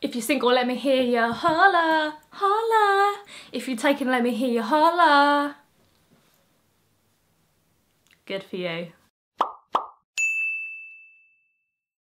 If you're single, let me hear you holla, holla. If you're taken, let me hear you holla. Good for you.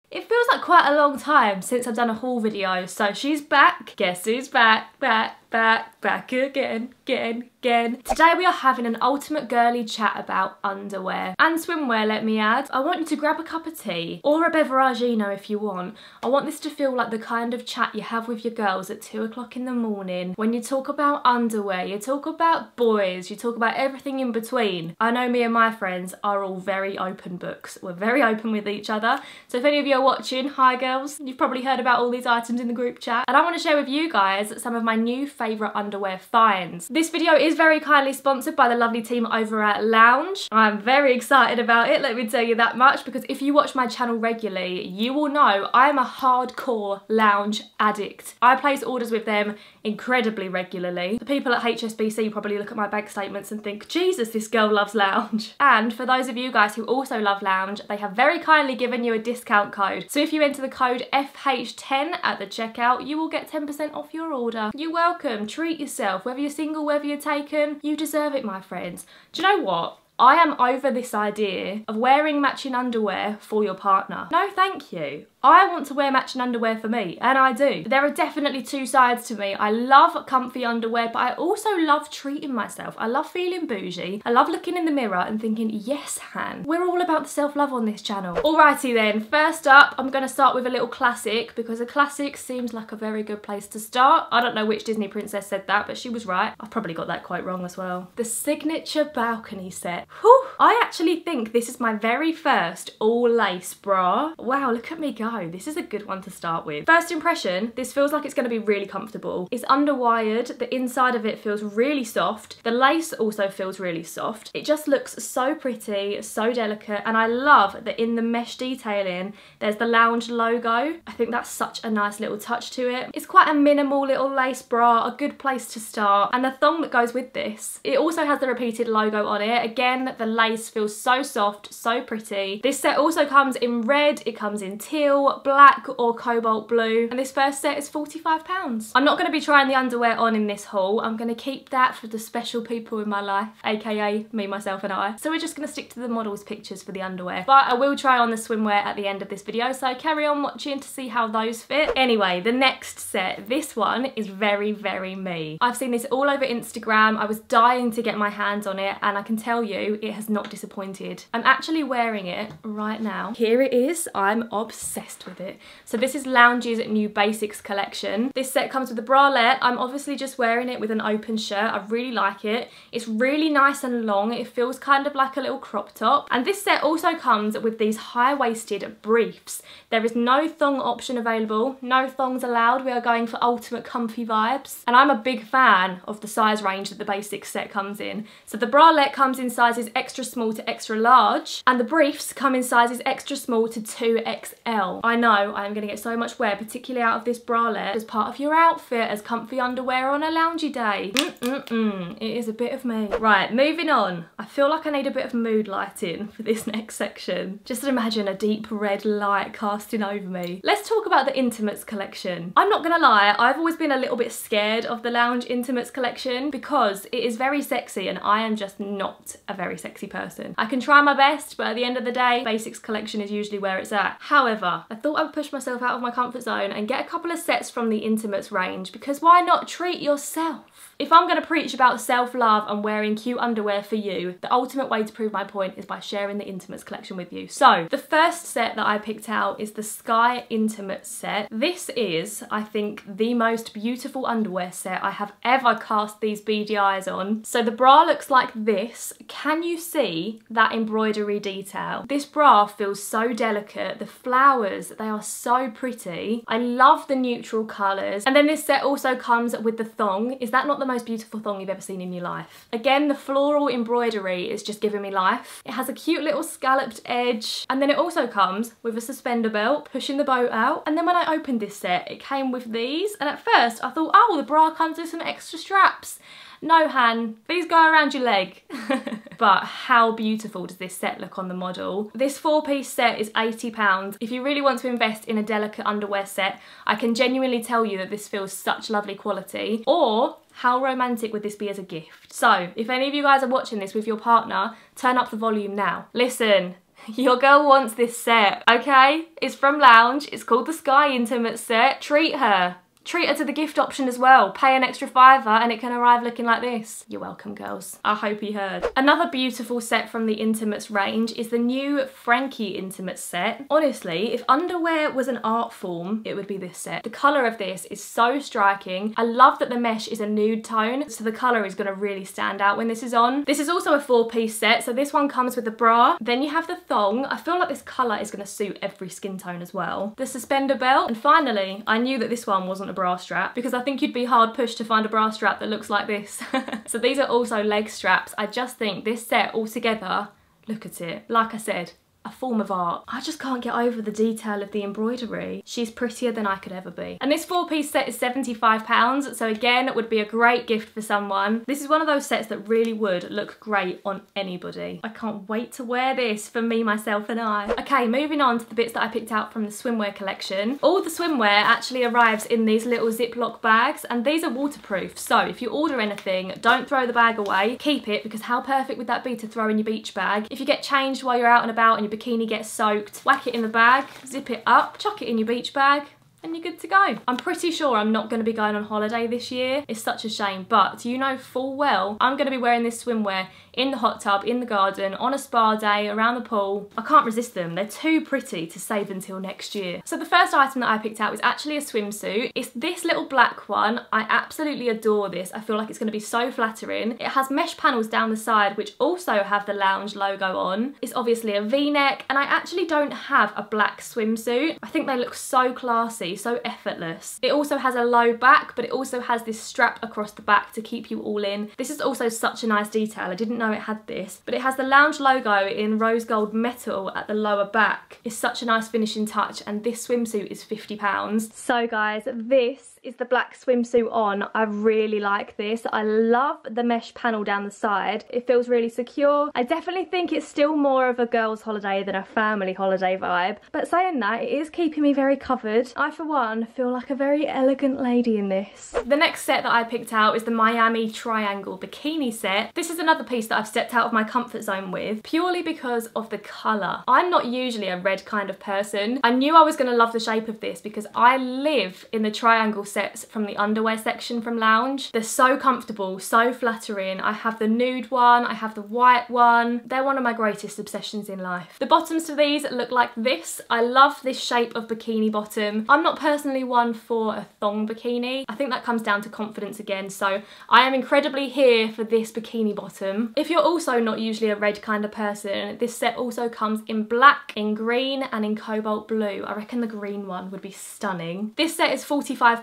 It feels like quite a long time since I've done a haul video, so she's back. Guess who's back, back, back, back again, again, again. Today we are having an ultimate girly chat about underwear and swimwear, let me add. I want you to grab a cup of tea or a beveragino if you want. I want this to feel like the kind of chat you have with your girls at two o'clock in the morning when you talk about underwear, you talk about boys, you talk about everything in between. I know me and my friends are all very open books. We're very open with each other. So if any of you are watching, hi girls, you've probably heard about all these items in the group chat. And I want to share with you guys some of my new favourite underwear finds. This video is very kindly sponsored by the lovely team over at Lounge. I'm very excited about it, let me tell you that much, because if you watch my channel regularly, you will know I am a hardcore Lounge addict. I place orders with them incredibly regularly. The people at HSBC probably look at my bank statements and think, Jesus, this girl loves Lounge. And for those of you guys who also love Lounge, they have very kindly given you a discount code. So if you enter the code FH10 at the checkout, you will get 10% off your order. You're welcome, treat yourself. Whether you're single, whether you're taken, you deserve it, my friends. Do you know what? I am over this idea of wearing matching underwear for your partner. No, thank you. I want to wear matching underwear for me, and I do. There are definitely two sides to me. I love comfy underwear, but I also love treating myself. I love feeling bougie. I love looking in the mirror and thinking, yes, Han, we're all about the self-love on this channel. Alrighty then, first up, I'm gonna start with a little classic because a classic seems like a very good place to start. I don't know which Disney princess said that, but she was right. I've probably got that quite wrong as well. The signature balcony set. Whew. I actually think this is my very first all lace bra. Wow, look at me go. This is a good one to start with. First impression, this feels like it's going to be really comfortable. It's underwired, the inside of it feels really soft. The lace also feels really soft. It just looks so pretty, so delicate, and I love that in the mesh detailing, there's the lounge logo. I think that's such a nice little touch to it. It's quite a minimal little lace bra, a good place to start. And the thong that goes with this, it also has the repeated logo on it. Again, the lace feels so soft, so pretty. This set also comes in red, it comes in teal, black or cobalt blue. And this first set is £45. I'm not going to be trying the underwear on in this haul. I'm going to keep that for the special people in my life, aka me, myself and I. So we're just going to stick to the models pictures for the underwear. But I will try on the swimwear at the end of this video, so carry on watching to see how those fit. Anyway, the next set, this one is very, very me. I've seen this all over Instagram. I was dying to get my hands on it and I can tell you it has not disappointed. I'm actually wearing it right now. Here it is. I'm obsessed with it. So this is Lounge's new basics collection. This set comes with a bralette. I'm obviously just wearing it with an open shirt. I really like it. It's really nice and long. It feels kind of like a little crop top. And this set also comes with these high-waisted briefs. There is no thong option available. No thongs allowed. We are going for ultimate comfy vibes. And I'm a big fan of the size range that the basics set comes in. So the bralette comes in sizes extra small to extra large. And the briefs come in sizes extra small to 2XL. I know I'm going to get so much wear, particularly out of this bralette, as part of your outfit as comfy underwear on a loungy day. Mm -mm -mm. It is a bit of me. Right, moving on. I feel like I need a bit of mood lighting for this next section. Just imagine a deep red light casting over me. Let's talk about the Intimates collection. I'm not gonna lie, I've always been a little bit scared of the Lounge Intimates collection because it is very sexy and I am just not a very sexy person. I can try my best, but at the end of the day, Basics collection is usually where it's at. However, I thought I would push myself out of my comfort zone and get a couple of sets from the Intimates range because why not treat yourself? If I'm going to preach about self-love and wearing cute underwear for you, the ultimate way to prove my point is by sharing the Intimates collection with you. So, the first set that I picked out is the Sky Intimate set. This is, I think, the most beautiful underwear set I have ever cast these eyes on. So the bra looks like this. Can you see that embroidery detail? This bra feels so delicate. The flowers, they are so pretty. I love the neutral colours. And then this set also comes with the thong. Is that not the most beautiful thong you've ever seen in your life. Again, the floral embroidery is just giving me life. It has a cute little scalloped edge and then it also comes with a suspender belt pushing the boat out. And then when I opened this set, it came with these and at first I thought, oh, the bra comes with some extra straps. No, Han, these go around your leg. but how beautiful does this set look on the model? This four-piece set is £80. If you really want to invest in a delicate underwear set, I can genuinely tell you that this feels such lovely quality. Or how romantic would this be as a gift? So, if any of you guys are watching this with your partner, turn up the volume now. Listen, your girl wants this set, okay? It's from Lounge, it's called the Sky Intimate Set. Treat her. Treat her to the gift option as well. Pay an extra fiver and it can arrive looking like this. You're welcome, girls. I hope you heard. Another beautiful set from the Intimates range is the new Frankie Intimate set. Honestly, if underwear was an art form, it would be this set. The colour of this is so striking. I love that the mesh is a nude tone, so the colour is going to really stand out when this is on. This is also a four-piece set, so this one comes with the bra. Then you have the thong. I feel like this colour is going to suit every skin tone as well. The suspender belt. And finally, I knew that this one wasn't a bra strap because I think you'd be hard pushed to find a bra strap that looks like this. so these are also leg straps. I just think this set altogether, look at it. Like I said, a form of art. I just can't get over the detail of the embroidery. She's prettier than I could ever be. And this four piece set is £75, so again, it would be a great gift for someone. This is one of those sets that really would look great on anybody. I can't wait to wear this for me, myself and I. Okay, moving on to the bits that I picked out from the swimwear collection. All the swimwear actually arrives in these little Ziploc bags, and these are waterproof. So if you order anything, don't throw the bag away. Keep it, because how perfect would that be to throw in your beach bag? If you get changed while you're out and about and you bikini gets soaked, whack it in the bag, zip it up, chuck it in your beach bag, and you're good to go. I'm pretty sure I'm not going to be going on holiday this year. It's such a shame, but you know full well I'm going to be wearing this swimwear in the hot tub, in the garden, on a spa day, around the pool. I can't resist them. They're too pretty to save until next year. So the first item that I picked out was actually a swimsuit. It's this little black one. I absolutely adore this. I feel like it's going to be so flattering. It has mesh panels down the side which also have the lounge logo on. It's obviously a v-neck and I actually don't have a black swimsuit. I think they look so classy, so effortless. It also has a low back but it also has this strap across the back to keep you all in. This is also such a nice detail. I didn't know it had this, but it has the lounge logo in rose gold metal at the lower back. It's such a nice finishing touch and this swimsuit is £50. So guys, this is the black swimsuit on. I really like this. I love the mesh panel down the side. It feels really secure. I definitely think it's still more of a girls holiday than a family holiday vibe. But saying that, it is keeping me very covered. I, for one, feel like a very elegant lady in this. The next set that I picked out is the Miami Triangle Bikini set. This is another piece that I've stepped out of my comfort zone with, purely because of the colour. I'm not usually a red kind of person. I knew I was going to love the shape of this because I live in the triangle sets from the underwear section from Lounge. They're so comfortable, so flattering. I have the nude one, I have the white one. They're one of my greatest obsessions in life. The bottoms to these look like this. I love this shape of bikini bottom. I'm not personally one for a thong bikini. I think that comes down to confidence again, so I am incredibly here for this bikini bottom. If you're also not usually a red kind of person, this set also comes in black, in green, and in cobalt blue. I reckon the green one would be stunning. This set is £45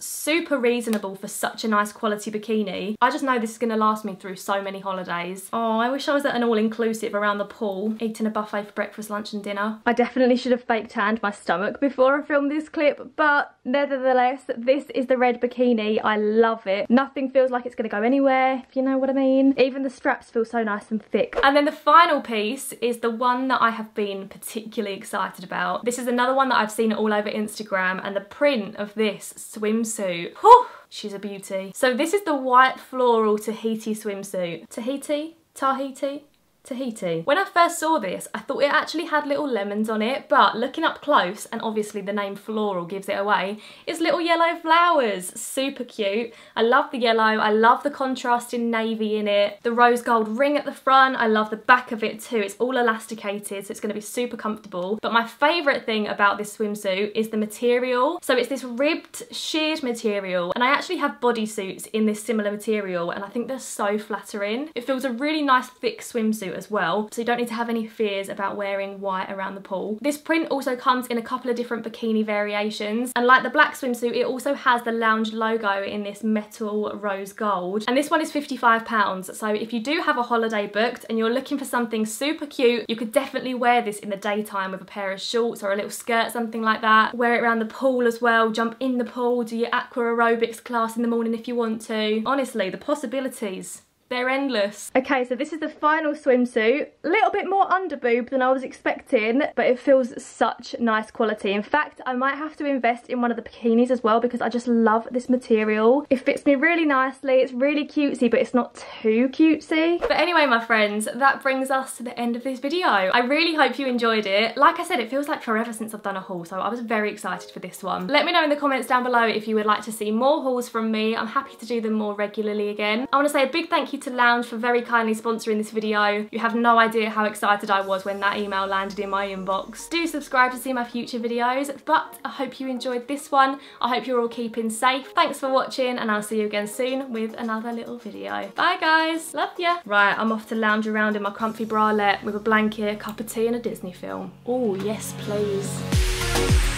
super reasonable for such a nice quality bikini. I just know this is going to last me through so many holidays. Oh, I wish I was at an all-inclusive around the pool, eating a buffet for breakfast, lunch and dinner. I definitely should have fake tanned my stomach before I filmed this clip, but nevertheless, this is the red bikini. I love it. Nothing feels like it's going to go anywhere, if you know what I mean. Even the straps feel so nice and thick. And then the final piece is the one that I have been particularly excited about. This is another one that I've seen all over Instagram and the print of this swimsuit. Whew, she's a beauty. So this is the white floral Tahiti swimsuit. Tahiti? Tahiti? Tahiti. When I first saw this, I thought it actually had little lemons on it, but looking up close, and obviously the name floral gives it away, is little yellow flowers. Super cute. I love the yellow. I love the contrast in navy in it. The rose gold ring at the front. I love the back of it too. It's all elasticated, so it's going to be super comfortable. But my favourite thing about this swimsuit is the material. So it's this ribbed, sheared material, and I actually have bodysuits in this similar material, and I think they're so flattering. It feels a really nice thick swimsuit as well, so you don't need to have any fears about wearing white around the pool. This print also comes in a couple of different bikini variations, and like the black swimsuit, it also has the lounge logo in this metal rose gold. And this one is £55, so if you do have a holiday booked and you're looking for something super cute, you could definitely wear this in the daytime with a pair of shorts or a little skirt, something like that. Wear it around the pool as well, jump in the pool, do your aqua aerobics class in the morning if you want to. Honestly, the possibilities they're endless. Okay, so this is the final swimsuit. A little bit more under boob than I was expecting, but it feels such nice quality. In fact, I might have to invest in one of the bikinis as well because I just love this material. It fits me really nicely. It's really cutesy, but it's not too cutesy. But anyway, my friends, that brings us to the end of this video. I really hope you enjoyed it. Like I said, it feels like forever since I've done a haul, so I was very excited for this one. Let me know in the comments down below if you would like to see more hauls from me. I'm happy to do them more regularly again. I want to say a big thank you you to Lounge for very kindly sponsoring this video. You have no idea how excited I was when that email landed in my inbox. Do subscribe to see my future videos, but I hope you enjoyed this one. I hope you're all keeping safe. Thanks for watching and I'll see you again soon with another little video. Bye guys, love ya. Right, I'm off to lounge around in my comfy bralette with a blanket, a cup of tea and a Disney film. Oh yes, please.